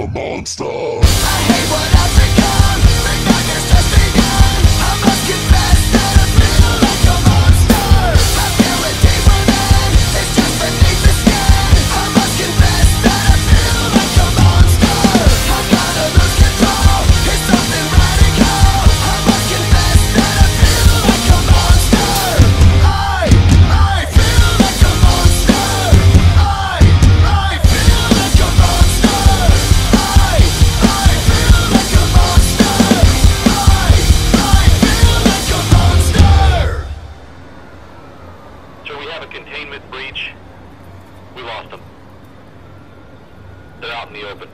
a monster. Sir, we have a containment breach. We lost them. They're out in the open.